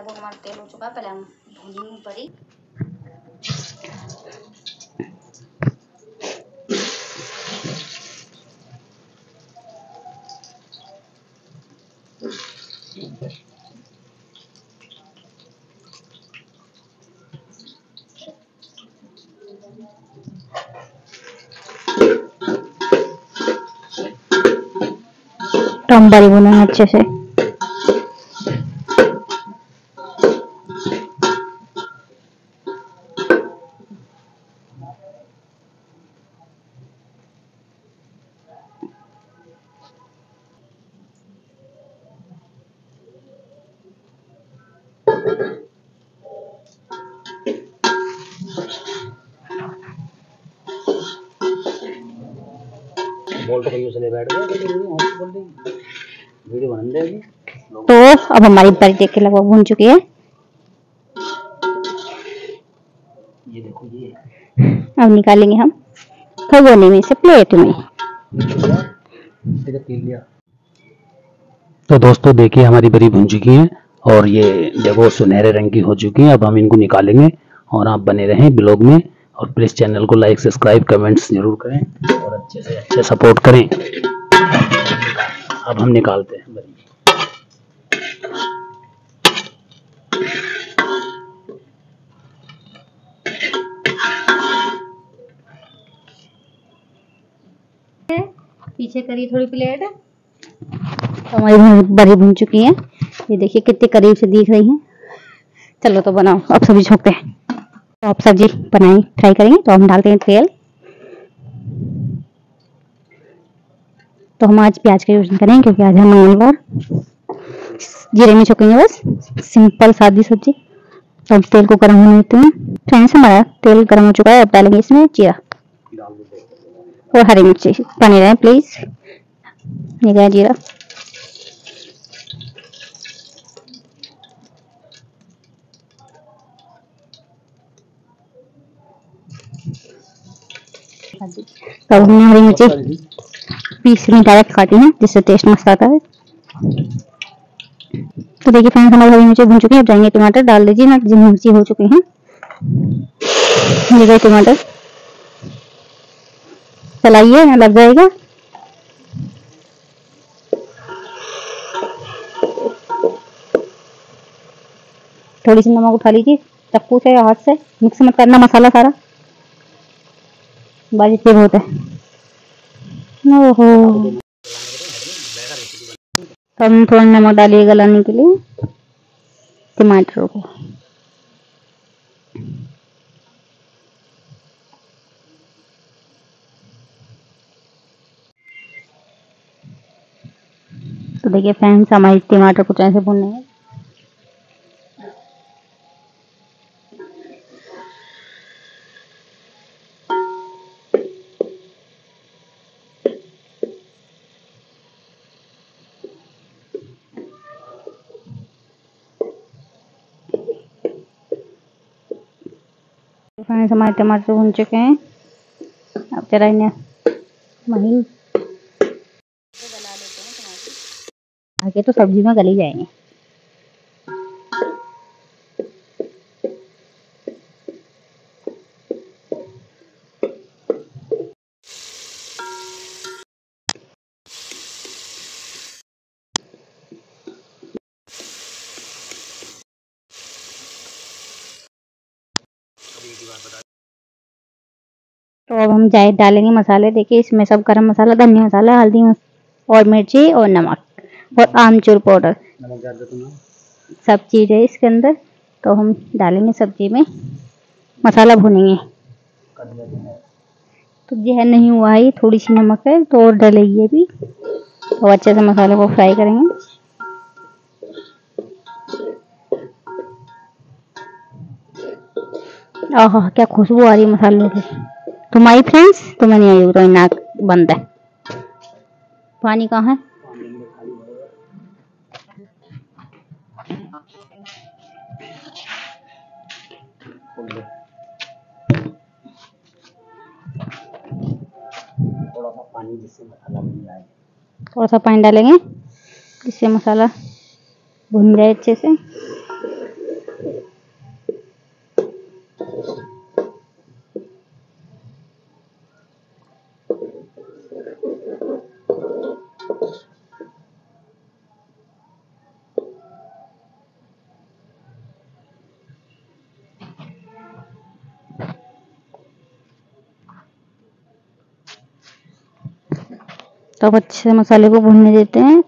लगभग हमारा तेल हो चुका है पहले हम भूनेंगे बड़ी तो हम बड़ी बुनेंगे अच्छे से तो तो अब हमारी बड़ी देख के लगभग भून चुकी है। ये देखो ये। अब निकालेंगे हम भगोने में से प्लेट में। तो दोस्तों देखिए हमारी बरी भुन चुकी है और ये देखो सुनहरे रंग की हो चुकी है। अब हम इनको निकालेंगे। और आप बने रहें ब्लॉग में और प्लीज़ चैनल को लाइक सब्सक्राइब कमेंट्स ज़रूर करें और अच्छे से अच्छे सपोर्ट करें। अब हम निकालते हैं बरी पीछे करी थोड़ी प्लेट तो हमारी बड़ी भुन चुकी है। ये देखिए कितने करीब से दिख रही हैं। चलो तो बनाओ अब सभी छोंकते हैं। तो आप सब्ज़ी बनाएँ फ्राई करेंगे तो हम डालते हैं तेल। तो हम आज प्याज का यूज़ करेंगे, क्योंकि आज हम मंगलवार, जीरे में छोकेंगे बस सिंपल सादी सब्ज़ी। तो अब तेल को गर्म होने देते हैं। फ्रेंड्स हमारा तेल गर्म हो चुका है, अब डालेंगे इसमें जीरा। और हरी मिर्ची बने रहें प्लीज़ ये जीरा। हमने हरी मिर्ची पीस में डायरेक्ट काटी है, जिससे टेस्ट मस्त आता है। तो देखिए फ्रेंड्स हमारी हरी मिर्ची भून चुकी है। अब जाएँगे टमाटर। डाल दीजिए ना, जिन मिर्ची हो चुकी हैं। ये गए टमाटर। चलाइए ना लग जाएगा। थोड़ी सी नमक उठा लीजिए। चक्कू से हाथ से। मिक्स मत करना, मसाला सारा। बाजी तेज होता। है ओहो हम थोड़ा नमक डालिए गलाने के लिए। टमाटरों को। तो देखिए फ्रेंड्स, हमारी टमाटर कुछ ऐसे भुनने हैं। फ्रेंड्स हमारे टमाटर भुन चुके हैं। अब जरा इन्हें महीन। आगे तो सब्ज़ी में गली जाएँगे। तो अब हम जाए डालेंगे मसाले। देखिए इसमें सब गरम मसाला धनिया मसाला हल्दी और मिर्ची और नमक और आमचूर पाउडर। सब चीज़ है इसके अंदर। तो हम डालेंगे सब्ज़ी में। मसाला भूनेंगे। तो यह नहीं हुआ है थोड़ी सी नमक है तो और डलेगी ये भी तो अच्छे से मसाले को फ्राई करेंगे। आह, क्या खुशबू आ रही है मसालों की। तो माई फ्रेंड्स? तो नहीं आई तो नाक बंद है। पानी कहाँ है? थोड़ा सा पानी थोड़ा सा पानी डालेंगे, जिससे मसाला भुन जाए अच्छे से। तो अच्छे से मसाले को भूनने देते हैं।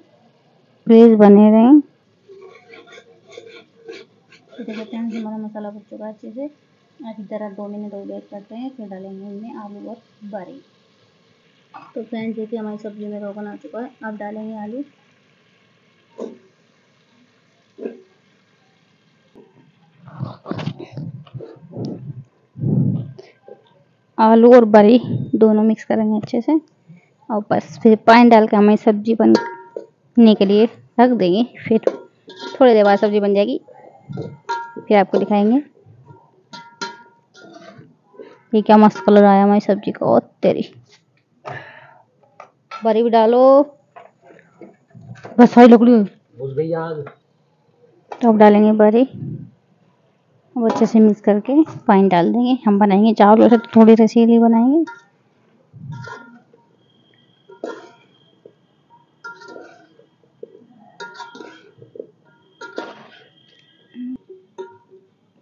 प्लीज़ बने रहें। तो देखो फ्रेंड्स हमारा मसाला भुन चुका है अच्छे से। अब इधर दो मिनट और वेट करते हैं फिर डालेंगे इनमें आलू और बारी तो फ्रेंड्स, देखिए हमारी सब्ज़ी में रोगन आ चुका है। अब डालेंगे आलू। आलू और बरी दोनों मिक्स करेंगे अच्छे से। और बस फिर पानी डाल के हमें सब्ज़ी बनने के लिए रख देंगे। फिर थोड़ी देर बाद सब्ज़ी बन जाएगी। फिर आपको दिखाएँगे। ये क्या मस्त कलर आया हमारी सब्ज़ी का? और तेरी। बड़ी भी डालो। बस सारी लकड़ी तो अब डालेंगे बड़ी। अब अच्छे से मिक्स करके पानी डाल देंगे। हम बनाएँगे चावल वैसे थोड़ी रसीली बनाएँगे।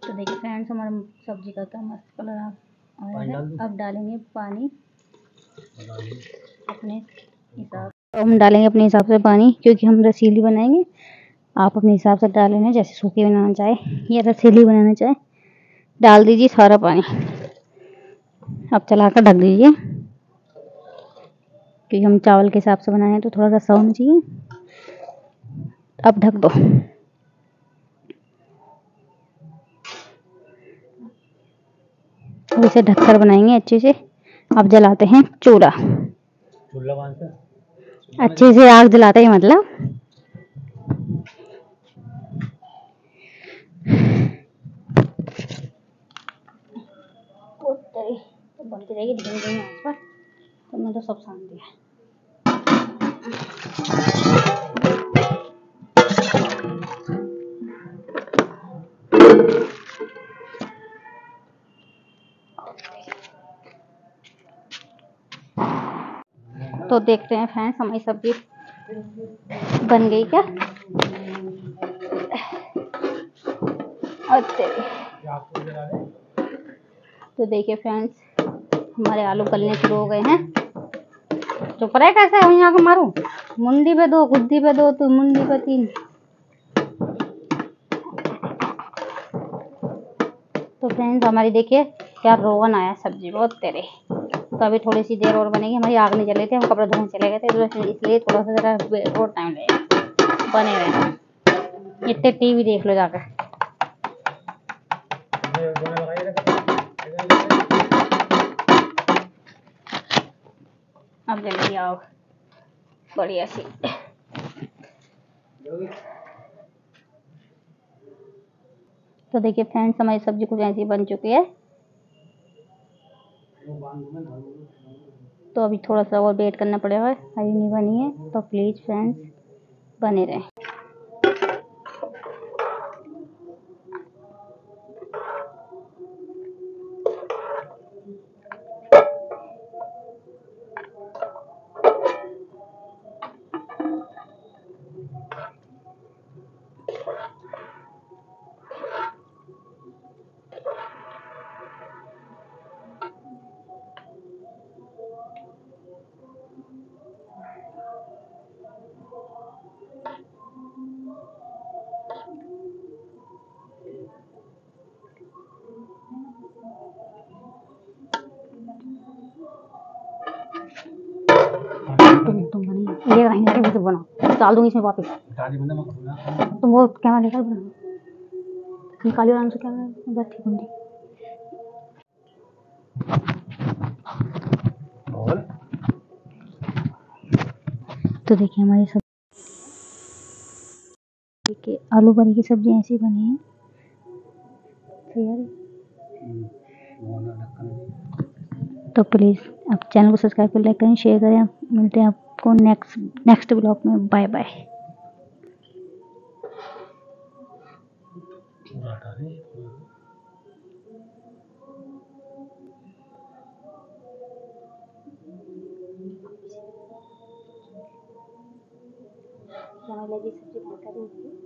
तो देखिए फ्रेंड्स हमारे सब्ज़ी का क्या मस्त कलर आ है अब डालेंगे पानी। अपने हिसाब अब हम डालेंगे अपने हिसाब से पानी क्योंकि हम रसीली बनाएँगे। आप अपने हिसाब से डाल लेना जैसे सूखी बनाना चाहे या रसीली बनाना चाहे। डाल दीजिए सारा पानी। अब चला कर ढक दीजिए। क्योंकि हम चावल के हिसाब से बनाए हैं तो थोड़ा रसा होना चाहिए। अब ढक दो। अब इसे ढककर बनाएँगे अच्छे से। अब जलाते हैं चूल्हा। चूल्हा कौन सा? अच्छे से आग जलाते हैं मतलब। तो बनती रहेगी धीमे धीमे आँच पर। तो मैं तो सब साम दिया। तो देखते हैं फ्रेंड्स हमारी सब्ज़ी बन गई क्या? और तो देखिए फ्रेंड्स हमारे आलू गलने शुरू हो गए हैं। तो है कैसे है यहाँ को मारूं? मुंडी पे दो, गुद्दी पे दो तो मुंडी पे तीन। तो फ्रेंड्स हमारी देखिए, क्या रोगन आया सब्ज़ी बहुत तेरे। तो अभी थोड़ी सी देर और बनेगी। हमारी आग नहीं रही थी, हम कपड़े धोने चले गए थे तो इसलिए- थोड़ा सा जरा और टाइम लगेगा बने रहे। इतने टीवी देख लो जाकर। अब जल्दी आओ बढ़िया सी। तो देखिए फ्रेंड्स, हमारी सब्ज़ी कुछ ऐसी बन चुकी है। तो अभी थोड़ा सा और वेट करना पड़ेगा। अभी नहीं बनी है तो प्लीज़ फ्रेंड्स बने रहें। नहीं नहीं तो डाल दूँगी इसमें वापस। तुम वो कैमरा लेकर बनाओ निकालियो आराम से कैमरा बस ठीक होंगी तो देखिए हमारी सब देखिए आलू बड़ी की सब्ज़ी ऐसी बनी है। तैयार तो प्लीज़ आप चैनल को सब्सक्राइब कर लाइक करें शेयर करें। मिलते हैं आपको नेक्स्ट नेक्स्ट ब्लॉग में बाय बाय लगी सब्ज़ी